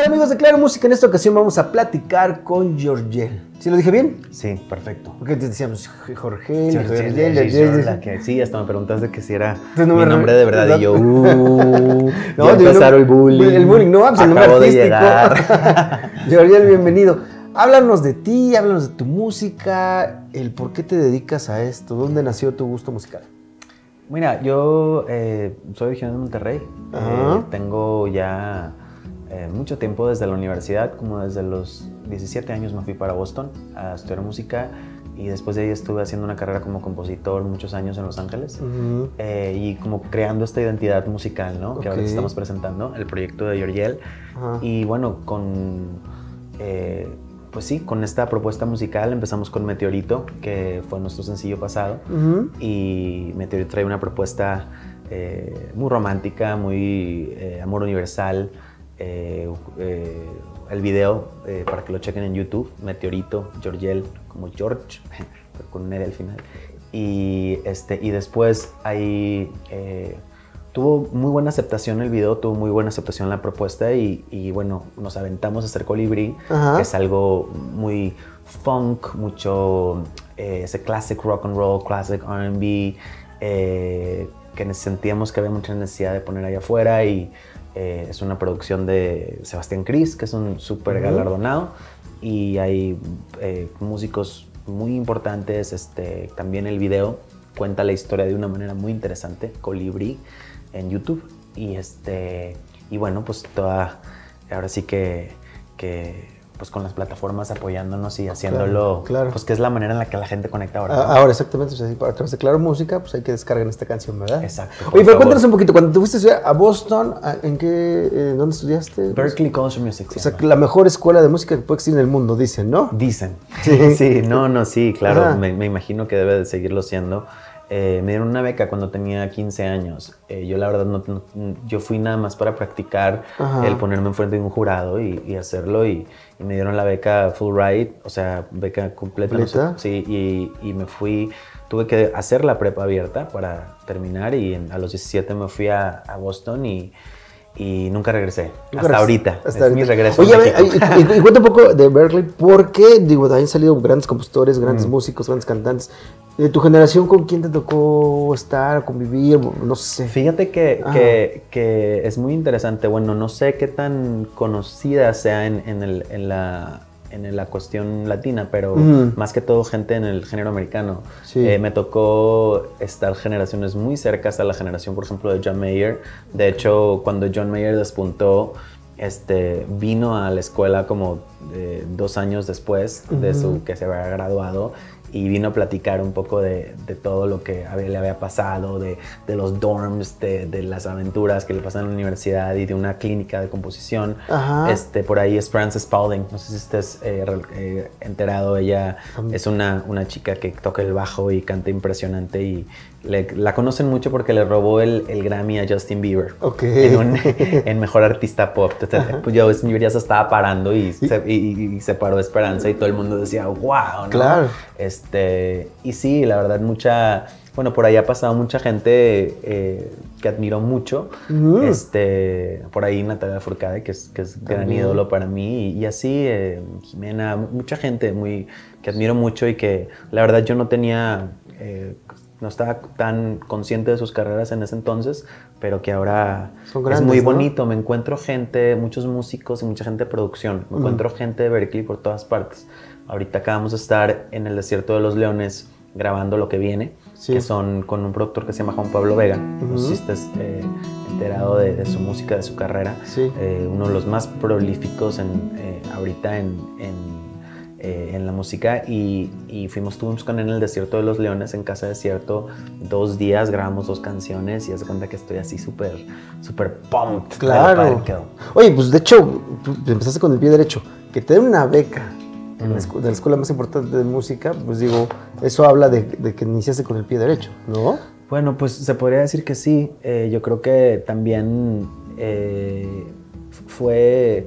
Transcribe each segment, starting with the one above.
tal amigos de Claro Música? En esta ocasión vamos a platicar con Georgiel. ¿Sí lo dije bien? Sí, perfecto. Porque te decíamos Jorge, Georgiel, la que- Sí, hasta me preguntaste que si era mi nombre de verdad y yo, uh, No, empezaron el bullying. el bullying, no, pues el nombre Acabo de artístico. bienvenido. Háblanos de ti, háblanos de tu música, el por qué te dedicas a esto, dónde nació tu gusto musical. Mira, yo eh, soy originario de Monterrey. Eh, tengo ya eh, mucho tiempo desde la universidad, como desde los 17 años me fui para Boston a estudiar música y después de ahí estuve haciendo una carrera como compositor muchos años en Los Ángeles. eh, y como creando esta identidad musical, ¿no? Que ahora estamos presentando, el proyecto de Georgiel. Ajá. Y bueno, con, eh, pues sí, con esta propuesta musical empezamos con Meteorito, que fue nuestro sencillo pasado. Ujú. Y Meteorito trae una propuesta eh, muy romántica, muy eh, amor universal. Eh, eh, el video, eh, para que lo chequen en YouTube, Meteorito, Georgiel, como George, pero con un L al final. Y, este, y después ahí tuvo muy buena aceptación el video, tuvo muy buena aceptación la propuesta y, y bueno, nos aventamos a hacer Colibrí, Ajá. que es algo muy funk, mucho ese classic rock and roll, classic RB, que sentíamos que había mucha necesidad de poner allá afuera y eh, es una producción de Sebastián Cris, que es un súper galardonado. Y hay eh, músicos muy importantes, este, también el video cuenta la historia de una manera muy interesante, Colibrí, en YouTube. Y este y bueno pues toda ahora sí que, que pues con las plataformas apoyándonos y haciéndolo claro. pues que es la manera en la que la gente conecta ahora Ah, ¿no? Ahora, exactamente, o sea, a través de Claro Música, pues hay que descargar esta canción, ¿verdad? Exacto, Oye, pero cuéntanos un poquito, cuando te fuiste a estudiar a Boston, ¿a- ¿en qué, eh, dónde estudiaste? Berkeley College of Music O sea, la mejor escuela de música que puede existir en el mundo, dicen, ¿no? Dicen. Sí. Sí, no, no, sí, claro. Me, me imagino que debe de seguirlo siendo. Eh, me dieron una beca cuando tenía 15 años. Eh, yo la verdad no, no- yo fui nada más para practicar Ajá. el ponerme enfrente de un jurado y, y hacerlo y, y me dieron la beca full ride, o sea, beca completa. no sé- ¿Completa? sí, y, y me fui, tuve que hacer la prepa abierta para terminar y en- a los 17 me fui a, a Boston y, y nunca regresé. Nunca hasta ahorita. hasta es mi ahorita. regreso. a Oye, a ver, y, y- cuenta un poco de Berkeley, porque, digo, de ahí han salido grandes compositores, grandes Mm. músicos, grandes cantantes. De tu generación, ¿con quién te tocó estar, convivir? No sé. Fíjate que, que- que es muy interesante. Bueno, no sé qué tan conocida sea en, en el- en la, en la cuestión latina, pero más que todo gente en el género americano. Sí. Eh, me tocó estar generaciones muy cercas a la generación, por ejemplo, de John Mayer. De hecho, cuando John Mayer despuntó, este, vino a la escuela como eh, dos años después de Ujú. su que se había graduado y vino a platicar un poco de, de todo lo que había- le había pasado, de, de los dorms, de, de las aventuras que le pasan en la universidad y de una clínica de composición. Ajá. Este, por ahí es Frances Spalding, no sé si estés eh, eh, enterado, ella es una, una chica que toca el bajo y canta impresionante y le- la conocen mucho porque le robó el, el Grammy a Justin Bieber Ok. en, un- en Mejor Artista Pop. Entonces, pues yo, yo ya se estaba parando y se, y- y se paró Esperanza y todo el mundo decía, wow, ¿no? Claro. Este, y sí, la verdad, mucha, bueno, por ahí ha pasado mucha gente eh, que admiro mucho. Ujú. Este, por ahí Natalia Furcade, que es, que es gran ídolo para mí, y, y así eh, Jimena, mucha gente muy, que admiro mucho y que la verdad yo no tenía, eh, no estaba tan consciente de sus carreras en ese entonces, pero que ahora Son es grandes, muy ¿no? bonito. Me encuentro gente, muchos músicos y mucha gente de producción. Me Ujú. encuentro gente de Berkeley por todas partes. Ahorita acabamos de estar en el desierto de los leones grabando lo que viene, Sí. que son con un productor que se llama Juan Pablo Vega. No sé si estás eh, enterado de, de su música, de su carrera. Sí. Eh, uno de los más prolíficos en, eh, ahorita en, en, eh, en la música y, y fuimos, estuvimos con él en el desierto de los leones, en Casa Desierto, dos días, grabamos dos canciones y haz de cuenta que estoy así súper, súper pumped. Claro. Oye, pues de hecho, tú empezaste con el pie derecho. Que te den una beca en la Mm. de la escuela más importante de música, pues digo, eso habla de, de que iniciaste con el pie derecho, ¿no? Bueno, pues se podría decir que sí. Eh, yo creo que también eh, fue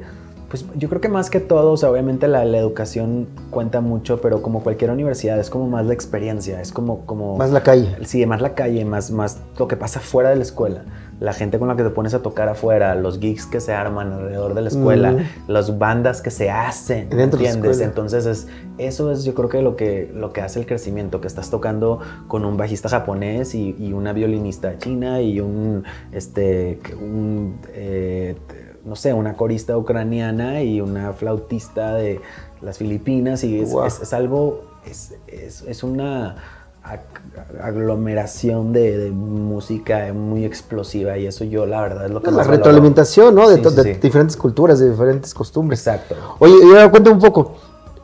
Pues yo creo que más que todo, o sea, obviamente la, la educación cuenta mucho, pero como cualquier universidad es como más la experiencia, es como... como Más la calle. Sí, más la calle, más, más lo que pasa fuera de la escuela. La gente con la que te pones a tocar afuera, los gigs que se arman alrededor de la escuela, Mm. las bandas que se hacen, dentro ¿entiendes? Entonces es, eso es yo creo que lo, que lo que hace el crecimiento, que estás tocando con un bajista japonés y, y una violinista china y un, este, un, eh, no sé, una corista ucraniana y una flautista de las Filipinas y es, Wow. es- es algo, es, una ac- aglomeración de, de música muy explosiva y eso yo la verdad es lo que La más valoro. retroalimentación, ¿no? De, Sí, to- sí, de sí. diferentes culturas, de diferentes costumbres. Exacto. Oye, y ahora cuenta un poco.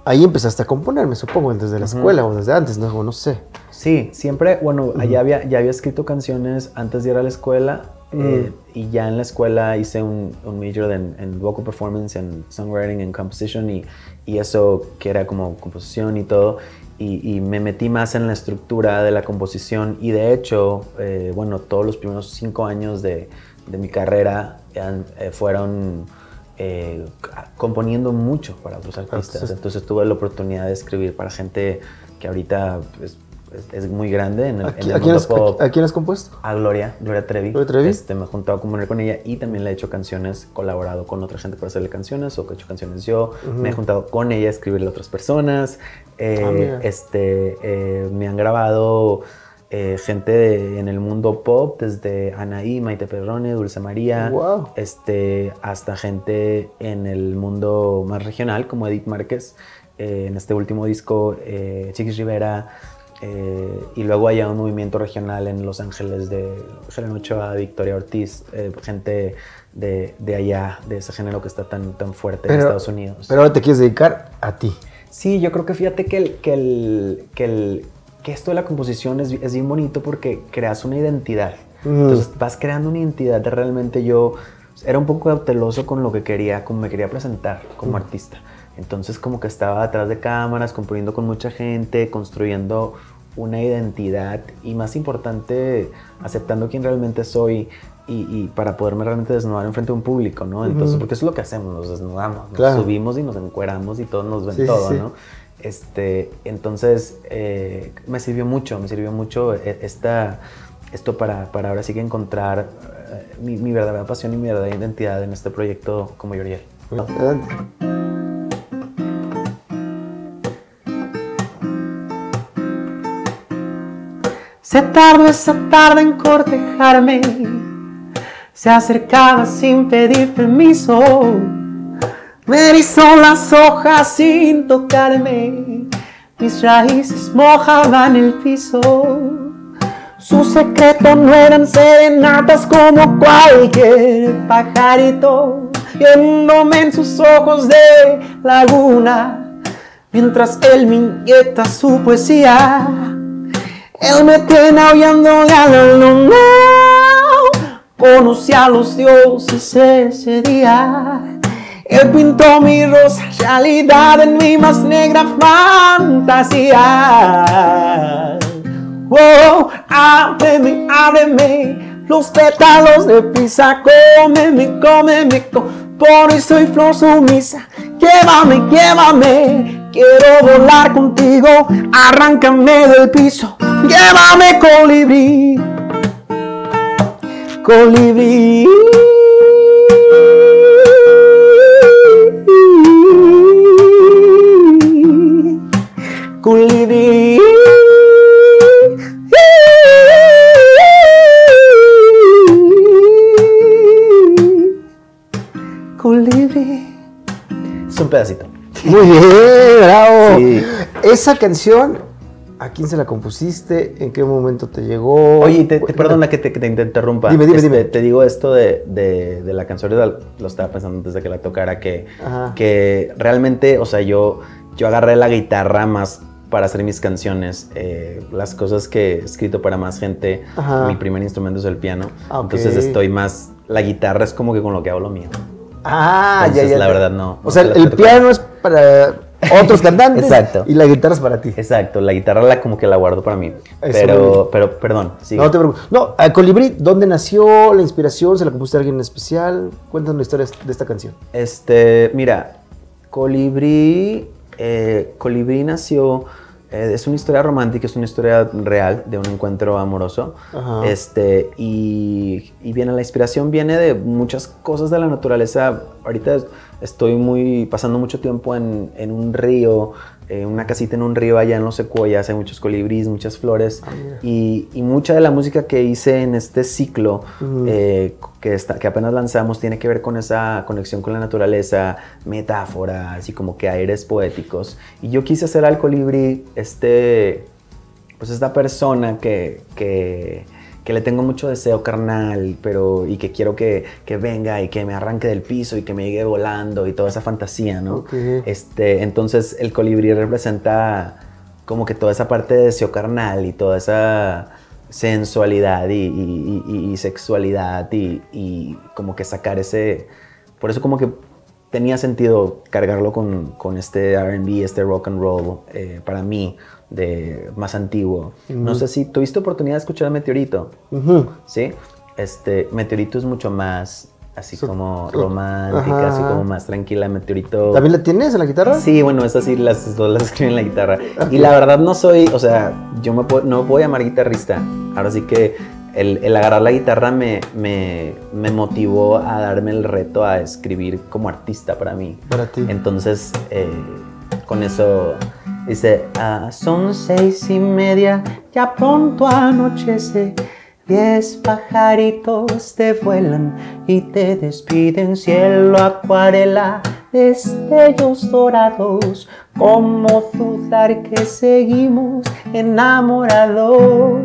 Ahí empezaste a componer, me supongo, desde la escuela o desde antes, no, no sé. Sí, siempre, bueno, ya, había, ya había escrito canciones antes de ir a la escuela eh, y ya en la escuela hice un, un major en, en vocal performance, en songwriting, en composition y, y eso que era como composición y todo. Y, y me metí más en la estructura de la composición y de hecho, eh, bueno, todos los primeros cinco años de, de mi carrera eh, fueron eh, componiendo mucho para otros artistas. sí. Entonces tuve la oportunidad de escribir para gente que ahorita pues, es, es muy grande en el, ¿A, en el a quién mundo has, pop. a- a quién has compuesto? A Gloria, Gloria Trevi. Gloria Trevi. Este, me he juntado a componer con ella y también le he hecho canciones, colaborado con otra gente para hacerle canciones o que he hecho canciones yo. Me he juntado con ella a escribirle a otras personas. Eh, Ah, este, eh, me han grabado eh, gente de- en el mundo pop, desde Anaí, Maite Perrone, Dulce María, Wow. este, hasta gente en el mundo más regional, como Edith Márquez, eh, en este último disco, eh, Chiquis Rivera, eh, y luego hay un movimiento regional en Los Ángeles de Helen Ochoa, Victoria Ortiz, eh, gente de, de allá, de ese género que está tan, tan fuerte en Pero- Estados Unidos. Pero ahora te quieres dedicar a ti. Sí, yo creo que fíjate que, el, que, el, que, el, que esto de la composición es, es bien bonito porque creas una identidad. Mm. Entonces vas creando una identidad de realmente yo era un poco cauteloso con lo que quería, como me quería presentar como artista. Entonces como que estaba detrás de cámaras, componiendo con mucha gente, construyendo una identidad y más importante, aceptando quién realmente soy y, y para poderme realmente desnudar enfrente de un público, ¿no? Entonces, porque eso es lo que hacemos, nos desnudamos, nos subimos y nos encueramos y todos nos ven Sí, todo, sí. ¿no? Este, entonces, eh, me sirvió mucho, me sirvió mucho eh, esta, esto para, para ahora sí que encontrar eh, mi, mi verdadera pasión y mi verdadera identidad en este proyecto como Yoriel. Adelante. Se tardó esa tarde en cortejarme, se acercaba sin pedir permiso, me erizó las hojas sin tocarme, mis raíces mojaban el piso. Su secreto no eran serenatas como cualquier pajarito, viéndome en sus ojos de laguna, mientras él me inyecta su poesía. Él me tiene aullando a la luna. Conocí a los dioses ese día. Él pintó mi rosa realidad en mi más negra fantasía. Oh, ábreme, ábreme los pétalos de prisa. Cómeme, cómeme, por eso soy flor sumisa. Llévame, llévame. Quiero volar contigo, arráncame del piso, llévame colibrí, colibrí. Colibrí. Esa canción, ¿a quién se la compusiste? ¿En qué momento te llegó? Oye, te, te- perdona que te, que te interrumpa. Dime, dime, Este, dime. Te digo esto de, de- de la canción, lo estaba pensando antes de que la tocara, que, Ajá. que realmente, o sea, yo, yo agarré la guitarra más para hacer mis canciones. eh, las cosas que he escrito para más gente, Ajá. mi primer instrumento es el piano. Ah. Entonces estoy más, la guitarra es como que con lo que hago lo mío. Ah, Entonces, ya. la verdad, no. O sea, el, piano es para otros cantantes. Exacto. Y la guitarra es para ti. Exacto, la guitarra la como que la guardo para mí. Eso, pero, pero, perdón, sí. No te preocupes. No, a Colibrí, ¿dónde nació la inspiración? ¿Se la compusiste a alguien en especial? Cuéntanos la historia de esta canción. Este, mira, Colibrí, eh, Colibrí nació, eh, es una historia romántica, es una historia real de un encuentro amoroso. Ajá. Este, y, y viene, la inspiración viene de muchas cosas de la naturaleza. Ahorita estoy muy, pasando mucho tiempo en, en un río, en una casita en un río allá en los secuoyas, hay muchos colibríes, muchas flores. Ah, y, y mucha de la música que hice en este ciclo, eh, que, está, que apenas lanzamos, tiene que ver con esa conexión con la naturaleza, metáforas y como que aires poéticos. Y yo quise hacer al colibrí este, pues esta persona que, que, que le tengo mucho deseo carnal, pero y que quiero que, que venga y que me arranque del piso y que me llegue volando y toda esa fantasía, ¿no? Este, entonces el colibrí representa como que toda esa parte de deseo carnal y toda esa sensualidad y, y- y- y sexualidad y, y como que sacar ese... Por eso como que tenía sentido cargarlo con, con este RB, este rock and roll, eh, para mí, de más antiguo. No sé si tuviste oportunidad de escuchar Meteorito, Ujú. ¿sí? Este, Meteorito es mucho más así So- como romántica, Ajá, así como más tranquila. Meteorito... ¿También la tienes en la guitarra? Sí, bueno, esas sí las dos las escribo en la guitarra. Y la verdad no soy, o sea, yo me puedo- no me puedo llamar guitarrista. Ahora sí que el, el agarrar la guitarra me, me, me motivó a darme el reto a escribir como artista para mí. Para ti. Entonces, eh, con eso dice, "Ah, son seis y media, ya pronto anochece. Diez pajaritos te vuelan y te despiden, cielo acuarela, destellos dorados. ¿Cómo dudar que seguimos enamorados?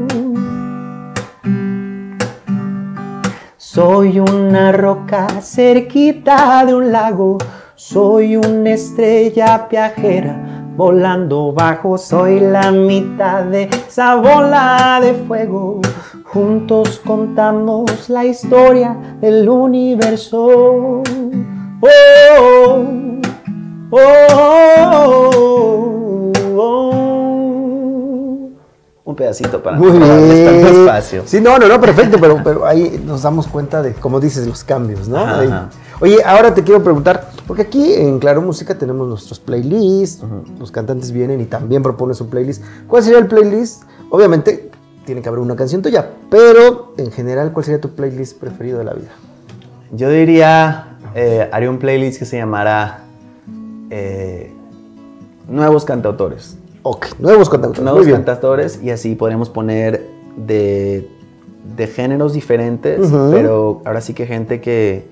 Soy una roca cerquita de un lago, soy una estrella viajera volando bajo, soy la mitad de esa bola de fuego. Juntos contamos la historia del universo. Oh, oh, pedacito para Muy robarles bien. tanto espacio. Sí, no, no, no, perfecto, pero, pero ahí nos damos cuenta de, como dices, los cambios, ¿no? Ajá, Ahí. ajá. Oye, ahora te quiero preguntar, porque aquí en Claro Música tenemos nuestros playlists, los cantantes vienen y también proponen su playlist. ¿Cuál sería el playlist? Obviamente tiene que haber una canción tuya, pero en general, ¿cuál sería tu playlist preferido de la vida? Yo diría, eh, haría un playlist que se llamara eh, Nuevos Cantautores. Ok, nuevos cantantes. Nuevos cantautores y así podríamos poner de, de géneros diferentes, pero ahora sí que gente que,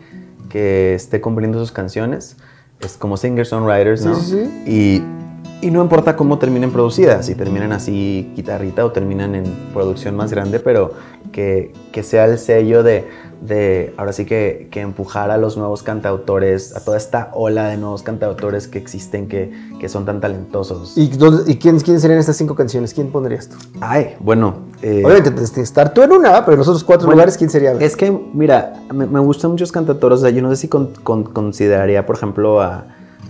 que esté componiendo sus canciones, es como singer-songwriters, ¿no? sí, sí. Y, y no importa cómo terminen producidas, si terminan así guitarrita o terminan en producción más grande, pero que, que sea el sello de, de ahora sí que, que empujar a los nuevos cantautores, a toda esta ola de nuevos cantautores que existen, que, que son tan talentosos. ¿Y, dónde- y quién, quién serían estas cinco canciones? ¿Quién pondrías tú? Ay, bueno. eh, Obviamente, tienes que estar tú en una, pero en los otros cuatro bueno, lugares, ¿quién sería? Es que, mira, me, me gustan muchos cantautores. O sea, yo no sé si con- con- consideraría, por ejemplo, a,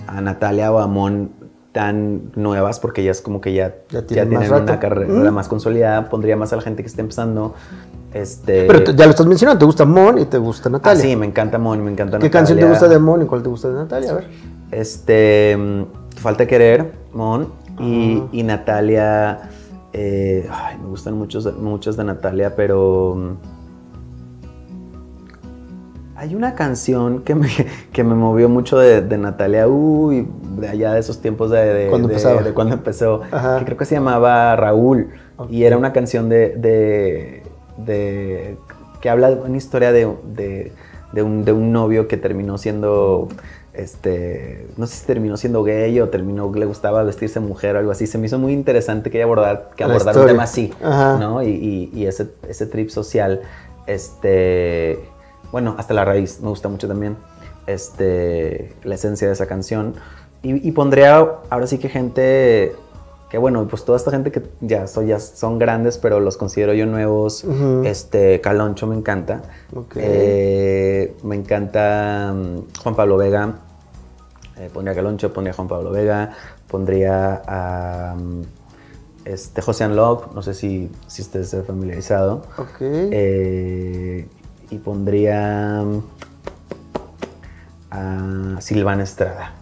a Natalia o a Mon tan nuevas, porque ellas como que ya, Ya ya tienen más una carrera Mm. más consolidada. Pondría más a la gente que está empezando. Este, Pero ya lo estás mencionando, te gusta Mon y te gusta ah, Natalia. sí, me encanta Mon, me encanta ¿Qué Natalia. canción te gusta de Mon y cuál te gusta de Natalia? A ver. Este, mm, Falta Querer, Mon, y, y Natalia. eh, ay, me gustan muchos, muchas de Natalia, pero. Hay una canción que me, que me movió mucho de, de Natalia, uy, de allá de esos tiempos de, de- Cuando de- cuando empezó, Ajá. que creo que se llamaba Raúl, y era una canción de, que habla de una historia de, un, de un novio que terminó siendo, este, no sé si terminó siendo gay o terminó, le gustaba vestirse mujer o algo así, se me hizo muy interesante que abordar, que abordar un tema así, Ajá. ¿no? Y, y- y ese, ese trip social, este, bueno, hasta la raíz, me gusta mucho también, este, la esencia de esa canción. Y, y pondría ahora sí que gente, que bueno, pues toda esta gente que ya, son, ya son grandes, pero los considero yo nuevos. Este, Caloncho me encanta. Ok. Eh, me encanta mm, Juan Pablo Vega. Eh, pondría a Caloncho, pondría a Juan Pablo Vega, pondría a um, este, José Love, no sé si, si está familiarizado. Ok. Eh, y pondría a Silvana Estrada.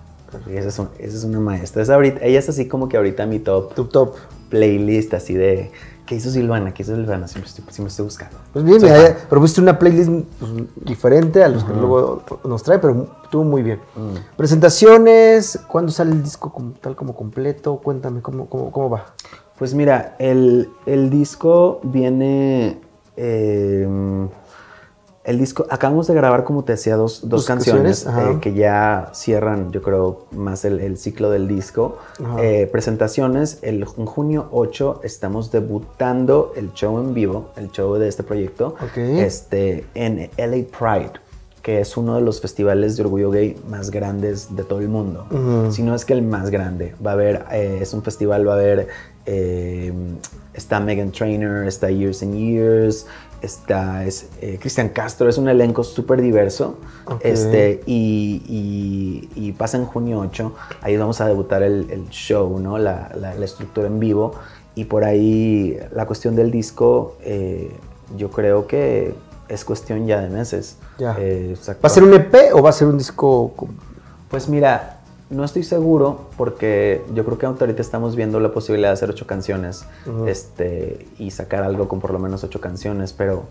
Esa, es un- esa es una maestra. Es ahorita- ella es así como que ahorita mi top tu top. playlist así de ¿qué hizo Silvana? ¿Qué hizo Silvana? Siempre estoy, siempre estoy buscando. Pues bien, mira, propusiste una playlist pues, diferente a los que luego nos trae, pero estuvo muy bien. Mm. Presentaciones, ¿cuándo sale el disco como, tal como completo? Cuéntame, ¿cómo, cómo, cómo va? Pues mira, el, el disco viene. eh, el disco, acabamos de grabar, como te decía, dos, dos canciones eh, que ya cierran, yo creo, más el, el ciclo del disco. Eh, presentaciones, el, en junio 8 estamos debutando el show en vivo, el show de este proyecto, este, en LA Pride, que es uno de los festivales de orgullo gay más grandes de todo el mundo. Ujú. Si no es que el más grande. Va a haber, eh, es un festival, va a haber, eh, está Megan Trainor, está Years and Years, está es, eh, Cristian Castro, es un elenco súper diverso. Ok. Este, y, y- y pasa en junio 8, ahí vamos a debutar el, el show, ¿no? La, la- la estructura en vivo. Y por ahí la cuestión del disco, eh, yo creo que es cuestión ya de meses. Ya. Eh, ¿Va a ser un EP o va a ser un disco? pues mira, no estoy seguro porque yo creo que ahorita estamos viendo la posibilidad de hacer ocho canciones este, y sacar algo con por lo menos ocho canciones, pero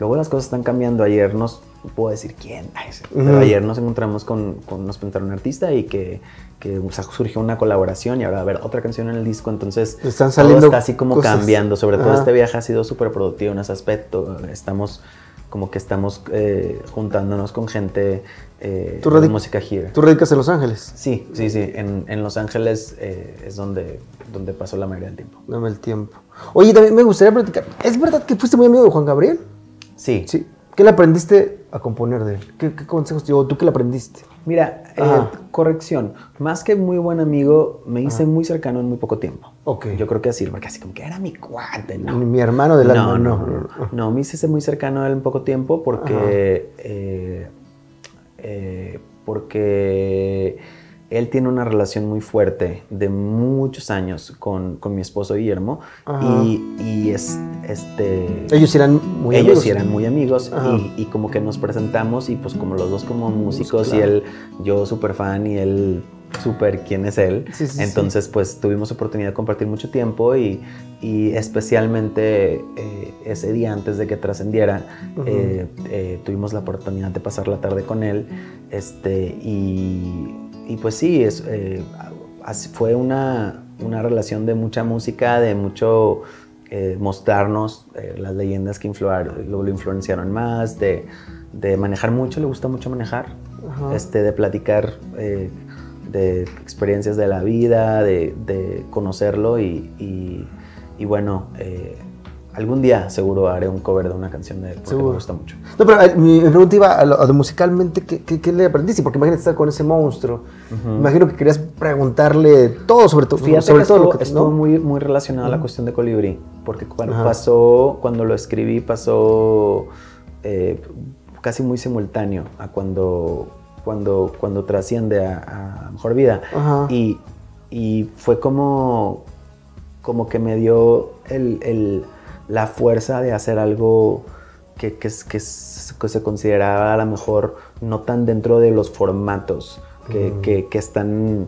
luego las cosas están cambiando. Ayer nos, no puedo decir quién, pero ayer nos encontramos con, con nos presentaron un artista y que, que o sea, surgió una colaboración y ahora va a haber otra canción en el disco, entonces Están todo saliendo está así como cosas. cambiando, sobre todo este viaje ha sido súper productivo en ese aspecto, estamos como que estamos eh, juntándonos con gente eh, Tú de música here. Tú radicas en Los Ángeles. Sí, sí, sí. En, en Los Ángeles eh, es donde, donde pasó la mayoría del tiempo. Dame el tiempo. Oye, también me gustaría platicar. ¿Es verdad que fuiste muy amigo de Juan Gabriel? Sí. Sí. ¿Qué le aprendiste a componer de él? ¿Qué, qué consejos te dio? ¿Tú qué le aprendiste? Mira, eh, corrección. Más que muy buen amigo, me hice muy cercano en muy poco tiempo. Ok. Yo creo que así, porque así como que era mi cuate, ¿no? Mi hermano del alma, no, no. no, no, no. No, me hice muy cercano a él en poco tiempo porque, eh, porque él tiene una relación muy fuerte de muchos años con, con mi esposo Guillermo Ajá. y, y es este Ellos eran muy ellos amigos. eran muy amigos y, y como que nos presentamos y pues como los dos como músicos claro. y él, yo súper fan y él súper quién es él. Sí, sí, sí. Entonces pues tuvimos oportunidad de compartir mucho tiempo y, y especialmente eh, ese día antes de que trascendiera eh, eh, tuvimos la oportunidad de pasar la tarde con él este, y, y pues sí, es, fue una, una relación de mucha música, de mucho eh, mostrarnos eh, las leyendas que lo, lo influenciaron más, de, de manejar mucho, le gusta mucho manejar, Ajá. este, de platicar eh, de experiencias de la vida, de, de conocerlo y, y- y bueno, eh, algún día seguro haré un cover de una canción de él porque Seguro. me gusta mucho. No, pero eh, mi pregunta iba a lo, a lo musicalmente, ¿qué, qué, qué le aprendiste? Porque imagínate estar con ese monstruo. Me imagino que querías preguntarle todo sobre, to- Fíjate sobre que todo estuvo, lo que estuvo ¿no? muy, muy relacionado a la cuestión de Colibrí, porque cuando pasó, cuando lo escribí, pasó eh, casi muy simultáneo a cuando, cuando, cuando trasciende a, a Mejor Vida. Ajá. Y, y fue como, como que me dio el- el- la fuerza de hacer algo que, que, que, que se consideraba a lo mejor no tan dentro de los formatos que, que- que están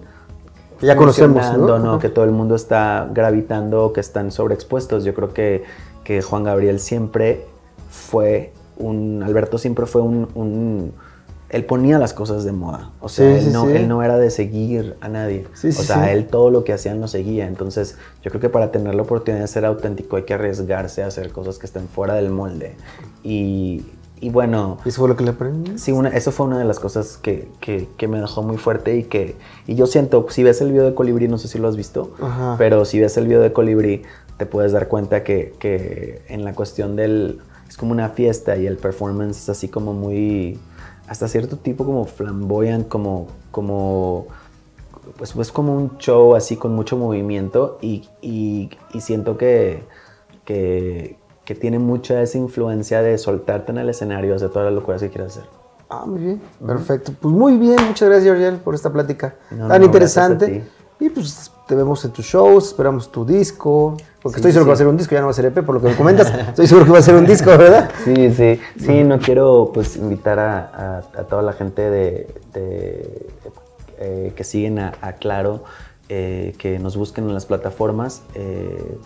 Que ya conocemos, ¿no? ¿no? Que todo el mundo está gravitando, que están sobreexpuestos. Yo creo que, que Juan Gabriel siempre fue un, Alberto siempre fue un, un- él ponía las cosas de moda. O sea, Sí, él, sí, no, sí. él no era de seguir a nadie. O sea, él todo lo que hacían lo seguía. Entonces, yo creo que para tener la oportunidad de ser auténtico hay que arriesgarse a hacer cosas que estén fuera del molde. Y, y bueno, ¿Y eso fue lo que le aprendí? Sí, una, eso fue una de las cosas que, que- que me dejó muy fuerte y que y yo siento, si ves el video de Colibrí, no sé si lo has visto, Ajá. pero si ves el video de Colibrí, te puedes dar cuenta que, que en la cuestión del... Es como una fiesta y el performance es así como muy... Hasta cierto tipo como flamboyant, como... como pues, pues como un show así con mucho movimiento y, y- y siento que, que, que tiene mucha esa influencia de soltarte en el escenario, hacer todas las locuras que quieras hacer. Ah, muy bien, perfecto. Pues muy bien, muchas gracias, Ariel, por esta plática No, tan no, interesante. Y pues te vemos en tus shows, esperamos tu disco. Porque Sí, estoy seguro que va a ser un disco, ya no va a ser EP, por lo que me comentas. estoy seguro que va a ser un disco, ¿verdad? Sí, sí, sí, no quiero pues invitar a, a- a toda la gente de, de, eh, que siguen a, a Claro, eh, que nos busquen en las plataformas. eh,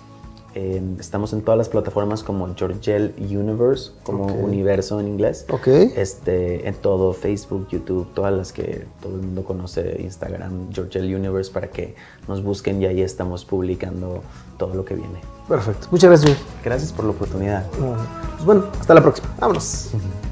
estamos en todas las plataformas como Georgel Universe, como universo en inglés. Ok. Este, en todo, Facebook, YouTube, todas las que todo el mundo conoce, Instagram, Georgel Universe, para que nos busquen y ahí estamos publicando todo lo que viene. Perfecto. Muchas gracias. Gracias por la oportunidad. Pues bueno, hasta la próxima. Vámonos.